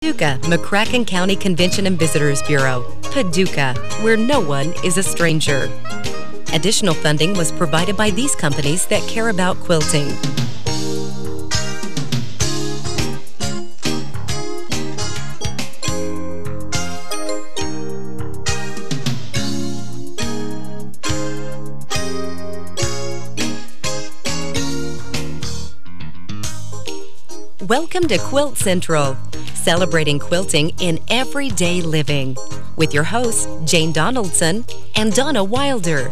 Paducah, McCracken County Convention and Visitors Bureau. Paducah, where no one is a stranger. Additional funding was provided by these companies that care about quilting. Welcome to Quilt Central, celebrating quilting in everyday living, with your hosts, Janie Donaldson and Donna Wilder.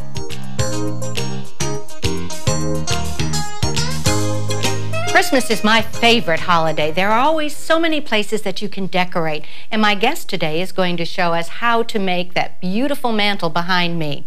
Christmas is my favorite holiday. There are always so many places that you can decorate, and my guest today is going to show us how to make that beautiful mantle behind me.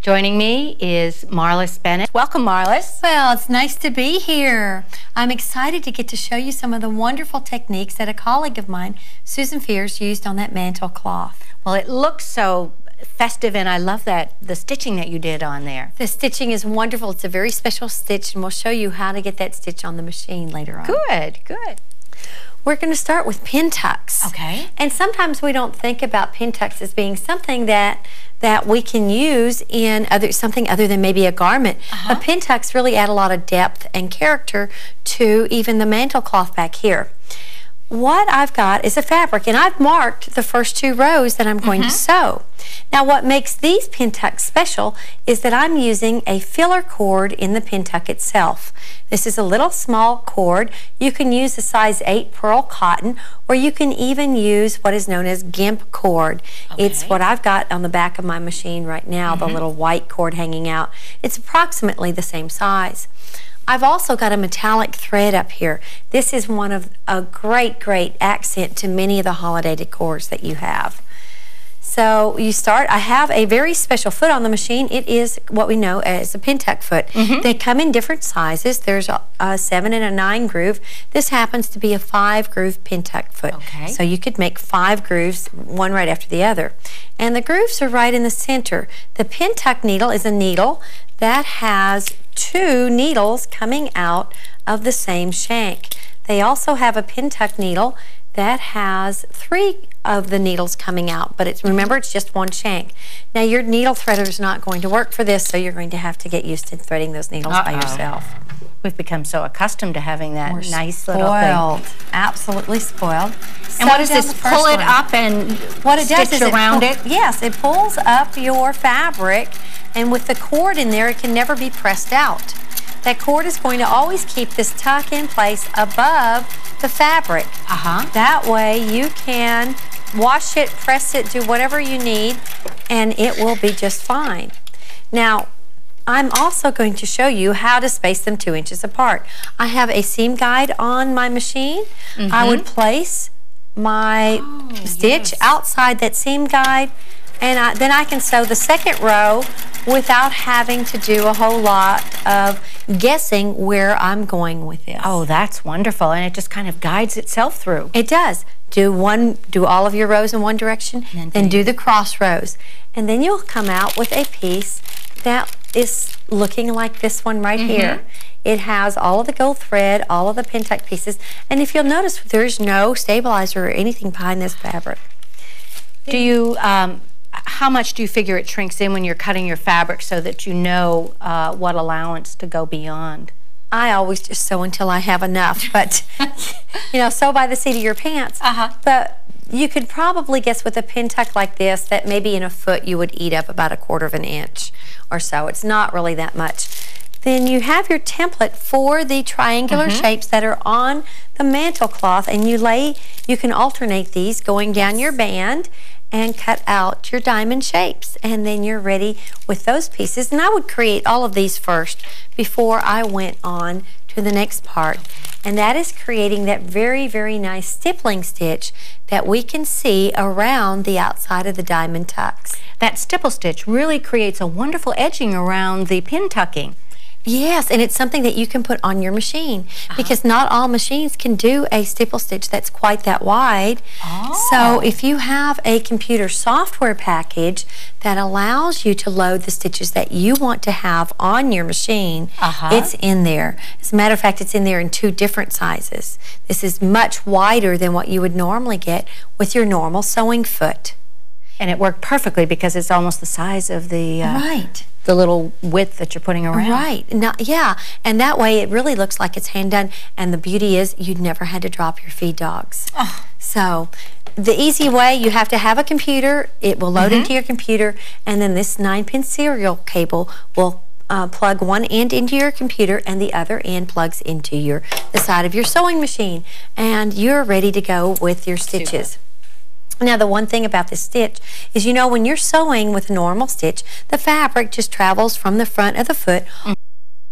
Joining me is Marlis Bennett. Welcome, Marlis. Well, it's nice to be here. I'm excited to get to show you some of the wonderful techniques that a colleague of mine, Susan Fears, used on that mantle cloth. Well, it looks so festive, and I love that the stitching that you did on there. The stitching is wonderful. It's a very special stitch, and we'll show you how to get that stitch on the machine later on. Good, good. We're going to start with pin tucks. Okay. And sometimes we don't think about pin tucks as being something that that we can use in other something other than maybe a garment. Uh -huh. But pin tucks really add a lot of depth and character to even the mantle cloth back here what I've got is a fabric, and I've marked the first two rows that I'm going mm -hmm. to mm-hmm. sew. Now, what makes these pin tucks special is that I'm using a filler cord in the pin tuck itself. This is a little small cord. You can use a size 8 pearl cotton, or you can even use what is known as GIMP cord. Okay. It's what I've got on the back of my machine right now, mm -hmm. the mm-hmm. little white cord hanging out. It's approximately the same size. I've also got a metallic thread up here. This is one of a great, great accent to many of the holiday decors that you have. So you start, I have a very special foot on the machine. It is what we know as a Pintuck foot. Mm -hmm. They come in different sizes. There's a, a, seven and a nine groove. This happens to be a five groove Pintuck foot. Okay. So you could make five grooves, one right after the other. And the grooves are right in the center. The Pintuck needle is a needle that has two needles coming out of the same shank. They also have a pin tuck needle that has three of the needles coming out, but it's remember it's just one shank. Now your needle threader is not going to work for this, so you're going to have to get used to threading those needles uh -oh. by yourself. We've become so accustomed to having that We're nice spoiled. little thing. Absolutely spoiled. And what does this? Pull it one. up and what it does is around it, it? Yes, it pulls up your fabric and with the cord in there, it can never be pressed out. That cord is going to always keep this tuck in place above the fabric. Uh-huh. That way you can wash it, press it, do whatever you need, and it will be just fine. Now, I'm also going to show you how to space them two inches apart. I have a seam guide on my machine. Mm -hmm. I would place my oh, stitch yes. outside that seam guide and I, then I can sew the second row without having to do a whole lot of guessing where I'm going with this. Oh, that's wonderful. And it just kind of guides itself through. It does. Do one, do all of your rows in one direction, then, then do the cross rows. And then you'll come out with a piece that is looking like this one right mm -hmm. here. It has all of the gold thread, all of the pin tuck pieces, and if you'll notice, there's no stabilizer or anything behind this fabric. Do you um, how much do you figure it shrinks in when you're cutting your fabric so that you know uh, what allowance to go beyond? I always just sew until I have enough, but, you know, sew by the seat of your pants. Uh -huh. But you could probably guess with a pin tuck like this that maybe in a foot you would eat up about a quarter of an inch or so. It's not really that much. Then you have your template for the triangular mm -hmm. shapes that are on the mantle cloth and you lay, you can alternate these going down your band and cut out your diamond shapes and then you're ready with those pieces and I would create all of these first before I went on to the next part and that is creating that very very nice stippling stitch that we can see around the outside of the diamond tucks. That stipple stitch really creates a wonderful edging around the pin tucking. Yes, and it's something that you can put on your machine uh-huh. because not all machines can do a stipple stitch that's quite that wide. Oh. So if you have a computer software package that allows you to load the stitches that you want to have on your machine, uh-huh. it's in there. As a matter of fact, it's in there in two different sizes. This is much wider than what you would normally get with your normal sewing foot. And it worked perfectly because it's almost the size of the... Uh, right the little width that you're putting around. Right. Not, yeah. And that way it really looks like it's hand done. And the beauty is you never had to drop your feed dogs. Oh. So the easy way, you have to have a computer. It will load mm -hmm. into your computer. And then this 9-pin serial cable will uh, plug one end into your computer and the other end plugs into your the side of your sewing machine. And you're ready to go with your stitches. Super. Now, the one thing about this stitch is, you know, when you're sewing with a normal stitch, the fabric just travels from the front of the foot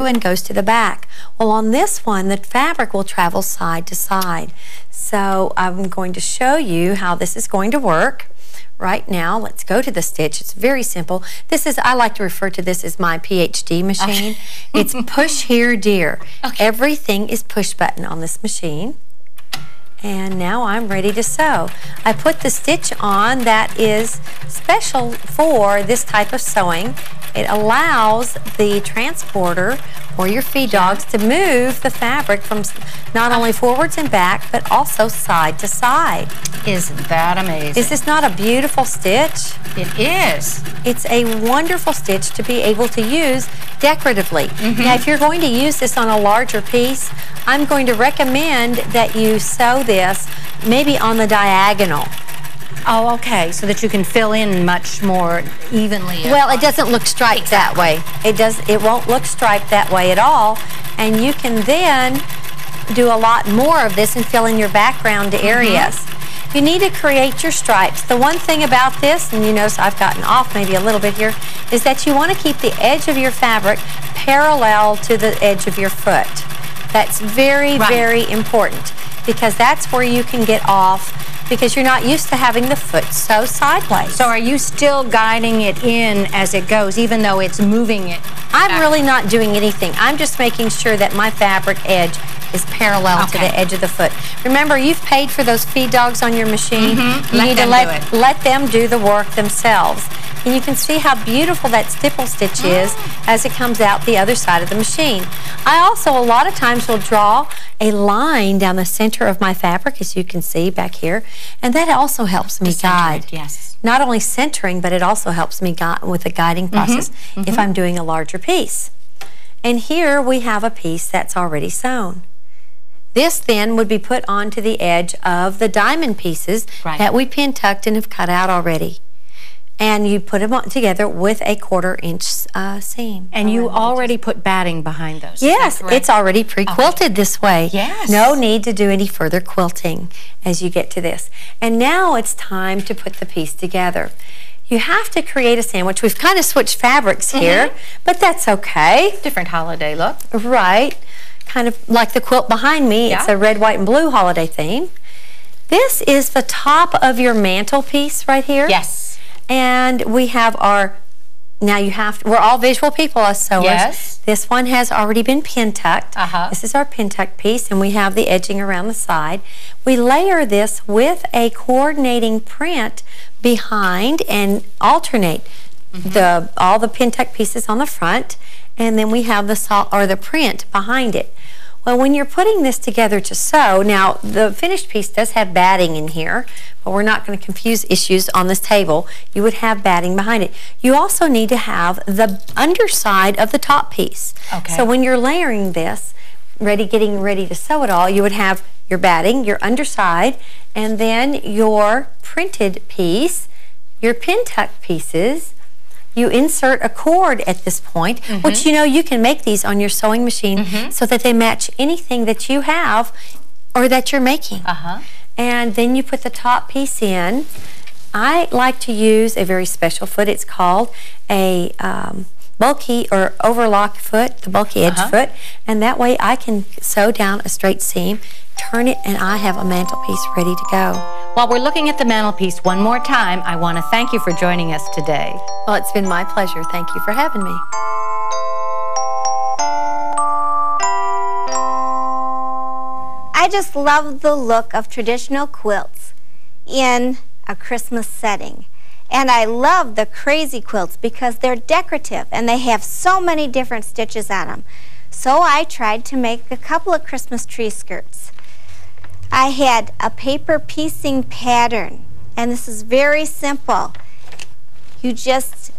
and goes to the back. Well, on this one, the fabric will travel side to side. So I'm going to show you how this is going to work. Right now, let's go to the stitch. It's very simple. This is, I like to refer to this as my PhD machine. Okay. it's push here, dear. Okay. Everything is push button on this machine. And now I'm ready to sew. I put the stitch on that is special for this type of sewing. It allows the transporter or your feed dogs to move the fabric from not only forwards and back, but also side to side. Isn't that amazing? Is this not a beautiful stitch? It is. It's a wonderful stitch to be able to use decoratively. Mm -hmm. Now, if you're going to use this on a larger piece, I'm going to recommend that you sew this maybe on the diagonal. Oh, okay, so that you can fill in much more evenly. Well, it doesn't look striped exactly. that way. It does. It won't look striped that way at all, and you can then do a lot more of this and fill in your background mm-hmm. areas. Mm -hmm. You need to create your stripes. The one thing about this, and you notice I've gotten off maybe a little bit here, is that you want to keep the edge of your fabric parallel to the edge of your foot. That's very, right. very important because that's where you can get off because you're not used to having the foot so sideways. So are you still guiding it in as it goes, even though it's moving it? I'm really not doing anything. I'm just making sure that my fabric edge is parallel okay. to the edge of the foot. Remember, you've paid for those feed dogs on your machine. Mm -hmm. You let need to let, let them do the work themselves. And you can see how beautiful that stipple stitch is as it comes out the other side of the machine. I also, a lot of times, will draw a line down the center of my fabric, as you can see back here, and that also helps me guide. It, yes. Not only centering, but it also helps me with the guiding mm-hmm. process mm -hmm. Mm -hmm. if I'm doing a larger piece. And here we have a piece that's already sewn. This then would be put onto the edge of the diamond pieces right. that we pin tucked and have cut out already and you put them together with a quarter inch uh, seam. And you already put batting behind those? Yes, it's already pre-quilted okay. this way. Yes. No need to do any further quilting as you get to this. And now it's time to put the piece together. You have to create a sandwich. We've kind of switched fabrics mm -hmm. here, but that's okay. Different holiday look. Right. Kind of like the quilt behind me. Yeah. It's a red, white, and blue holiday theme. This is the top of your mantelpiece right here. Yes. And we have our, now you have, we're all visual people as sewers. Yes. This one has already been pin tucked. Uh -huh. This is our pin tuck piece and we have the edging around the side. We layer this with a coordinating print behind and alternate mm -hmm. the all the pin tuck pieces on the front and then we have the salt or the print behind it. Well, when you're putting this together to sew, now the finished piece does have batting in here, but we're not going to confuse issues on this table. You would have batting behind it. You also need to have the underside of the top piece. Okay. So when you're layering this, ready, getting ready to sew it all, you would have your batting, your underside, and then your printed piece, your pin tuck pieces, you insert a cord at this point, mm -hmm. which you know you can make these on your sewing machine mm -hmm. so that they match anything that you have or that you're making. Uh -huh. And then you put the top piece in. I like to use a very special foot. It's called a um, bulky or overlock foot, the bulky edge uh -huh. foot, and that way I can sew down a straight seam, turn it, and I have a mantelpiece ready to go. While we're looking at the mantelpiece one more time, I want to thank you for joining us today. Well, it's been my pleasure. Thank you for having me. I just love the look of traditional quilts in a Christmas setting. And I love the crazy quilts because they're decorative and they have so many different stitches on them. So I tried to make a couple of Christmas tree skirts. I had a paper piecing pattern and this is very simple. You just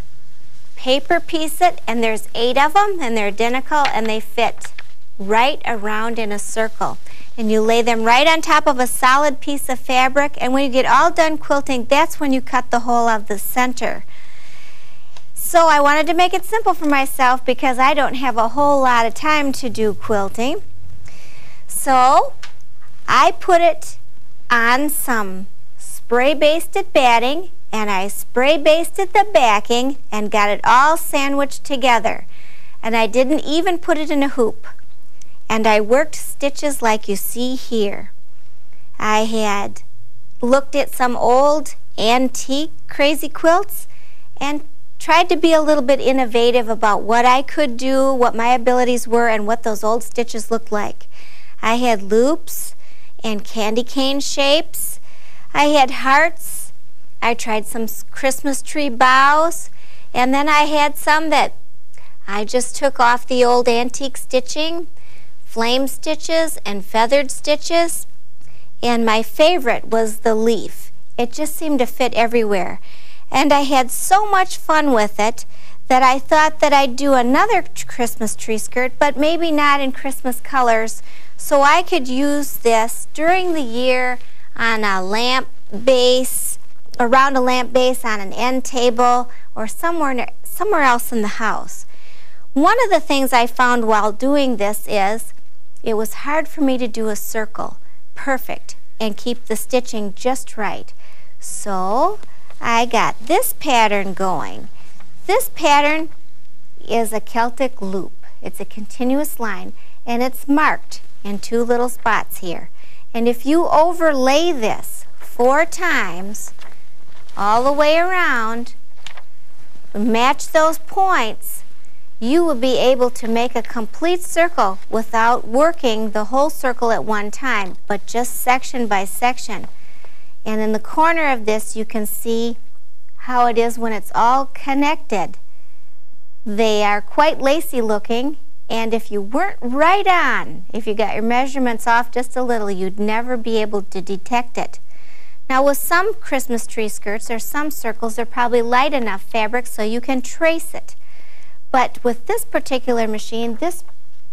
paper piece it and there's eight of them and they're identical and they fit right around in a circle and you lay them right on top of a solid piece of fabric and when you get all done quilting that's when you cut the hole of the center. So I wanted to make it simple for myself because I don't have a whole lot of time to do quilting. So I put it on some spray basted batting and I spray basted the backing and got it all sandwiched together. And I didn't even put it in a hoop and I worked stitches like you see here. I had looked at some old antique crazy quilts and tried to be a little bit innovative about what I could do, what my abilities were, and what those old stitches looked like. I had loops and candy cane shapes. I had hearts. I tried some Christmas tree boughs. And then I had some that I just took off the old antique stitching flame stitches and feathered stitches. And my favorite was the leaf. It just seemed to fit everywhere. And I had so much fun with it that I thought that I'd do another Christmas tree skirt, but maybe not in Christmas colors, so I could use this during the year on a lamp base, around a lamp base on an end table, or somewhere, somewhere else in the house. One of the things I found while doing this is it was hard for me to do a circle perfect and keep the stitching just right. So I got this pattern going. This pattern is a Celtic loop. It's a continuous line and it's marked in two little spots here. And if you overlay this four times all the way around, match those points, you will be able to make a complete circle without working the whole circle at one time, but just section by section. And in the corner of this, you can see how it is when it's all connected. They are quite lacy looking, and if you weren't right on, if you got your measurements off just a little, you'd never be able to detect it. Now with some Christmas tree skirts or some circles, they're probably light enough fabric so you can trace it. But with this particular machine, this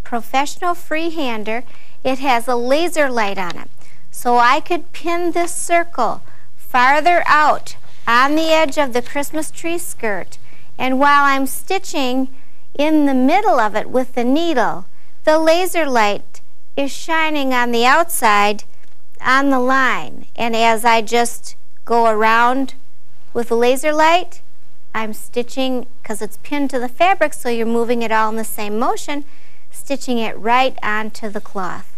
professional freehander, it has a laser light on it. So I could pin this circle farther out on the edge of the Christmas tree skirt. And while I'm stitching in the middle of it with the needle, the laser light is shining on the outside on the line. And as I just go around with the laser light, I'm stitching, because it's pinned to the fabric, so you're moving it all in the same motion, stitching it right onto the cloth.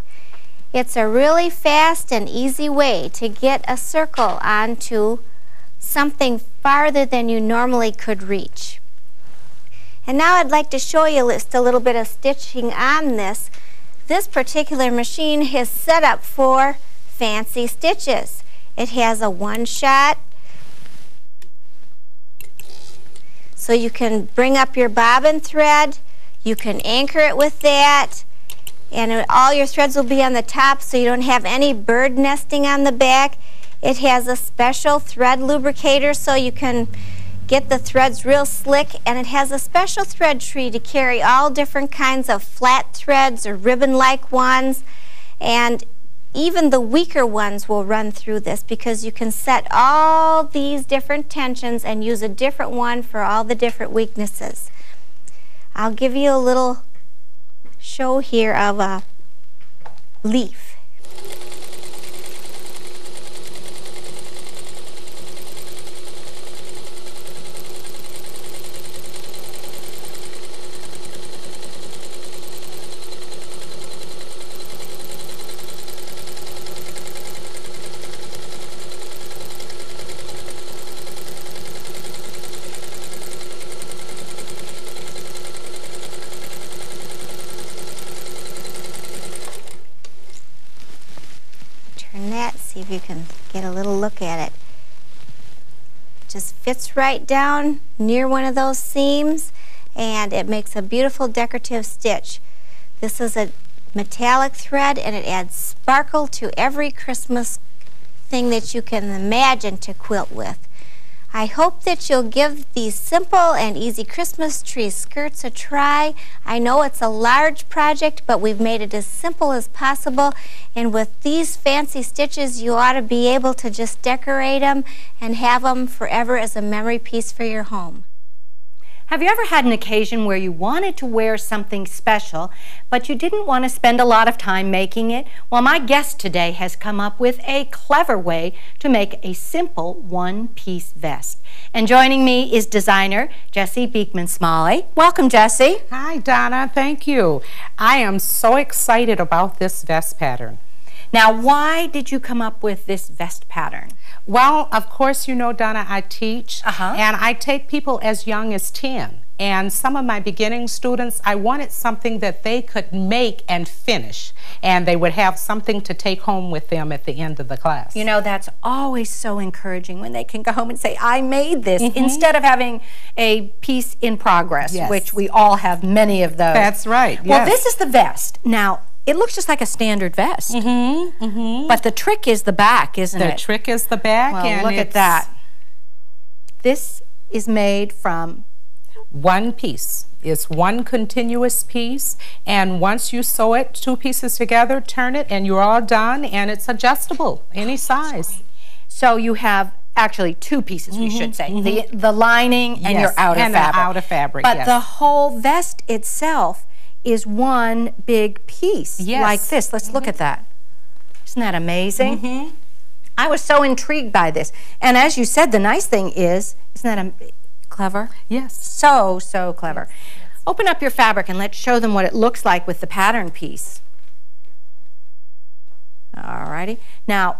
It's a really fast and easy way to get a circle onto something farther than you normally could reach. And now I'd like to show you just a little bit of stitching on this. This particular machine is set up for fancy stitches. It has a one-shot So you can bring up your bobbin thread, you can anchor it with that, and all your threads will be on the top so you don't have any bird nesting on the back. It has a special thread lubricator so you can get the threads real slick and it has a special thread tree to carry all different kinds of flat threads or ribbon-like ones and even the weaker ones will run through this because you can set all these different tensions and use a different one for all the different weaknesses. I'll give you a little show here of a leaf. You can get a little look at it. Just fits right down near one of those seams and it makes a beautiful decorative stitch. This is a metallic thread and it adds sparkle to every Christmas thing that you can imagine to quilt with. I hope that you'll give these simple and easy Christmas tree skirts a try. I know it's a large project, but we've made it as simple as possible. And with these fancy stitches, you ought to be able to just decorate them and have them forever as a memory piece for your home. Have you ever had an occasion where you wanted to wear something special, but you didn't want to spend a lot of time making it? Well, my guest today has come up with a clever way to make a simple one-piece vest. And joining me is designer Jessie Beekman Smalley. Welcome, Jessie. Hi, Donna. Thank you. I am so excited about this vest pattern. Now, why did you come up with this vest pattern? Well, of course, you know, Donna, I teach, uh -huh. and I take people as young as 10. And some of my beginning students, I wanted something that they could make and finish, and they would have something to take home with them at the end of the class. You know, that's always so encouraging when they can go home and say, I made this, mm -hmm. instead of having a piece in progress, yes. which we all have many of those. That's right. Well, this is the vest. Now, it looks just like a standard vest. Mm -hmm, mm -hmm. But the trick is the back, isn't the it? The trick is the back. Well, and look at that. This is made from one piece. It's one continuous piece, and once you sew it, two pieces together, turn it, and you're all done, and it's adjustable, any size. So you have actually two pieces, mm -hmm, we should say. Mm -hmm. The the lining and yes, your outer and fabric. outer fabric, But yes. the whole vest itself is one big piece yes. like this. Let's mm -hmm. look at that. Isn't that amazing? Mm -hmm. I was so intrigued by this. And as you said, the nice thing is, isn't that clever? Yes. So, so clever. Yes. Open up your fabric and let's show them what it looks like with the pattern piece. Alrighty. Now,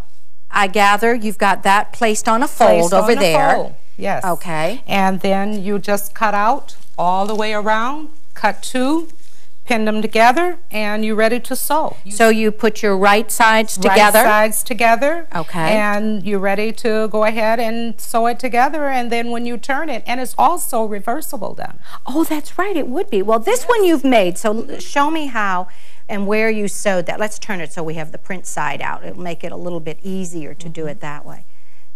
I gather you've got that placed on a fold placed over there. Fold. Yes. Okay. And then you just cut out all the way around, cut two, pin them together, and you're ready to sew. So you put your right sides together? Right sides together. Okay. And you're ready to go ahead and sew it together, and then when you turn it, and it's also reversible then. Oh, that's right, it would be. Well, this yes. one you've made, so show me how and where you sewed that. Let's turn it so we have the print side out. It'll make it a little bit easier to mm -hmm. do it that way.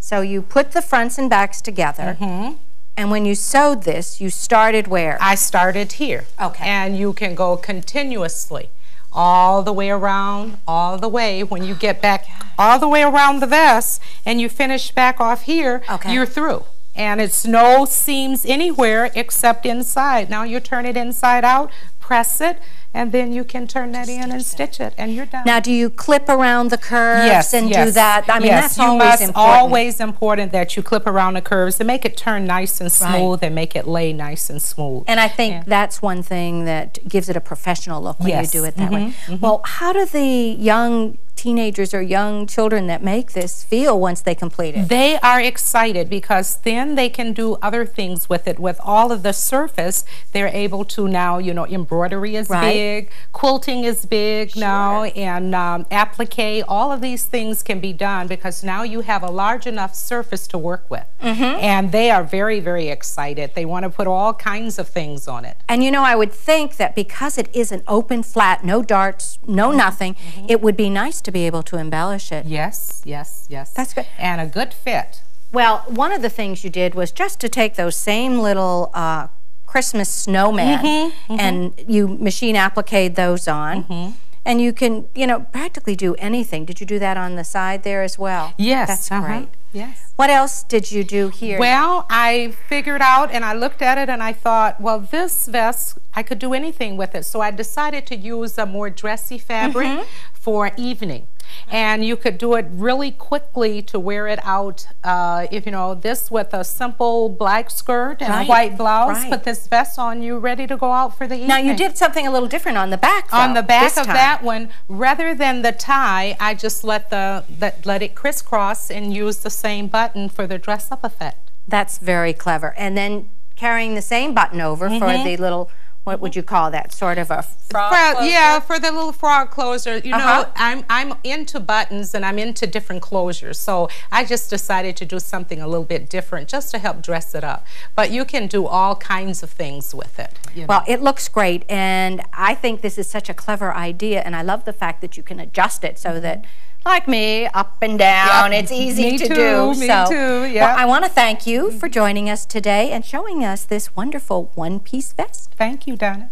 So you put the fronts and backs together. Mm -hmm. And when you sewed this, you started where? I started here. Okay. And you can go continuously all the way around, all the way. When you get back all the way around the vest and you finish back off here, okay. you're through. And it's no seams anywhere except inside. Now you turn it inside out, press it, and then you can turn that in and stitch it, and you're done. Now, do you clip around the curves yes, and yes, do that? I mean, yes, that's you always must important. always important that you clip around the curves to make it turn nice and smooth right. and make it lay nice and smooth. And I think yeah. that's one thing that gives it a professional look when yes. you do it that mm -hmm, way. Mm -hmm. Well, how do the young teenagers or young children that make this feel once they complete it? They are excited because then they can do other things with it. With all of the surface, they're able to now, you know, embroidery is right. big, quilting is big sure. now, and um, applique, all of these things can be done because now you have a large enough surface to work with. Mm -hmm. And they are very, very excited. They want to put all kinds of things on it. And you know, I would think that because it is an open flat, no darts, no mm -hmm. nothing, mm -hmm. it would be nice to to be able to embellish it. Yes, yes, yes. That's good. And a good fit. Well, one of the things you did was just to take those same little uh, Christmas snowman mm -hmm, mm -hmm. and you machine applique those on. Mm -hmm. And you can, you know, practically do anything. Did you do that on the side there as well? Yes. That's uh -huh. great. Yes. What else did you do here? Well, I figured out and I looked at it and I thought, well, this vest, I could do anything with it. So I decided to use a more dressy fabric mm -hmm. for evening and you could do it really quickly to wear it out. Uh, if you know this with a simple black skirt and right. a white blouse, right. put this vest on, you ready to go out for the evening. Now you did something a little different on the back. Though, on the back of time. that one, rather than the tie, I just let the let, let it crisscross and use the same button for the dress up effect. That's very clever. And then carrying the same button over mm -hmm. for mm-hmm. the little what would you call that? Sort of a frog Yeah, for the little frog closure. You uh -huh. know, uh-huh. I'm I'm into buttons and I'm into different closures. So I just decided to do something a little bit different just to help dress it up. But you can do all kinds of things with it. You know? Well, it looks great and I think this is such a clever idea and I love the fact that you can adjust it so that like me, up and down. Yep. It's easy me to too, do. Me so, too, yeah. Well, I want to thank you mm-hmm. for joining us today and showing us this wonderful one-piece vest. Thank you, Donna.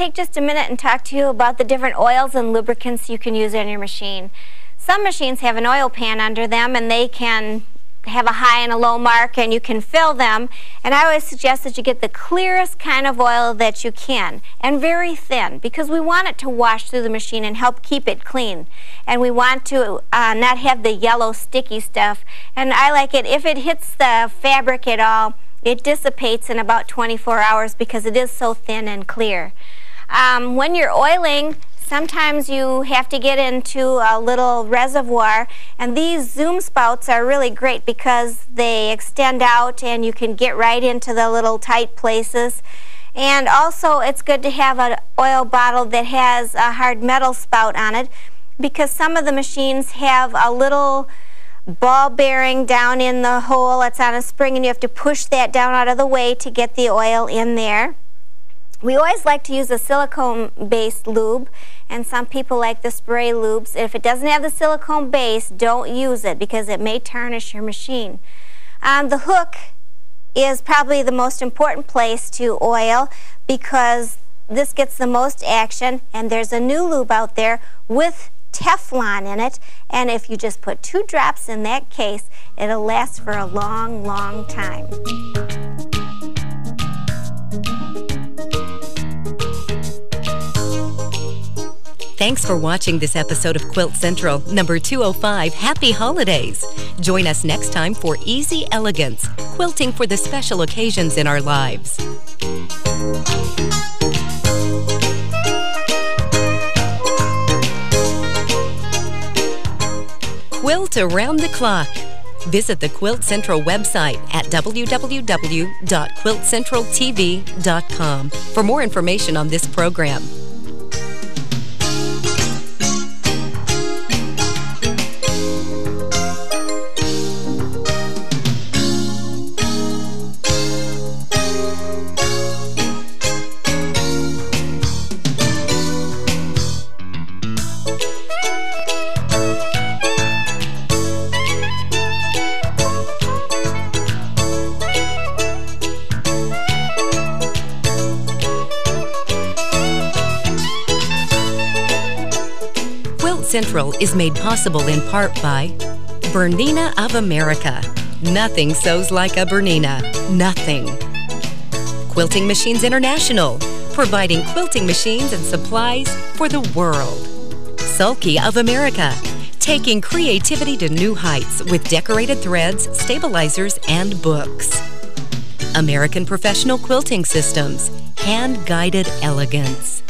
Take just a minute and talk to you about the different oils and lubricants you can use on your machine. Some machines have an oil pan under them and they can have a high and a low mark and you can fill them and I always suggest that you get the clearest kind of oil that you can and very thin because we want it to wash through the machine and help keep it clean and we want to uh, not have the yellow sticky stuff and I like it if it hits the fabric at all it dissipates in about 24 hours because it is so thin and clear. Um, when you're oiling, sometimes you have to get into a little reservoir and these zoom spouts are really great because they extend out and you can get right into the little tight places and also it's good to have an oil bottle that has a hard metal spout on it because some of the machines have a little ball bearing down in the hole that's on a spring and you have to push that down out of the way to get the oil in there. We always like to use a silicone-based lube, and some people like the spray lubes. If it doesn't have the silicone base, don't use it because it may tarnish your machine. Um, the hook is probably the most important place to oil because this gets the most action, and there's a new lube out there with Teflon in it, and if you just put two drops in that case, it'll last for a long, long time. Thanks for watching this episode of Quilt Central, number 205. Happy Holidays! Join us next time for Easy Elegance, quilting for the special occasions in our lives. Quilt around the clock. Visit the Quilt Central website at www.quiltcentraltv.com for more information on this program. Central is made possible in part by Bernina of America. Nothing sews like a Bernina. Nothing. Quilting Machines International, providing quilting machines and supplies for the world. Sulky of America, taking creativity to new heights with decorated threads, stabilizers, and books. American Professional Quilting Systems, hand-guided elegance.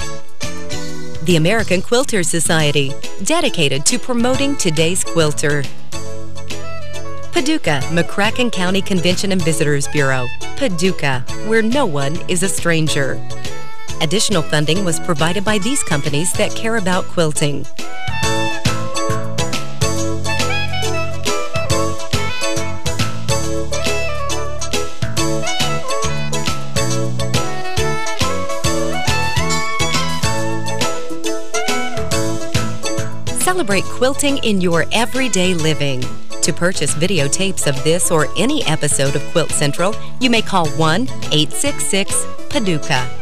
The American Quilter Society, dedicated to promoting today's quilter. Paducah, McCracken County Convention and Visitors Bureau. Paducah, where no one is a stranger. Additional funding was provided by these companies that care about quilting. Celebrate quilting in your everyday living. To purchase videotapes of this or any episode of Quilt Central, you may call 1 866 Paducah.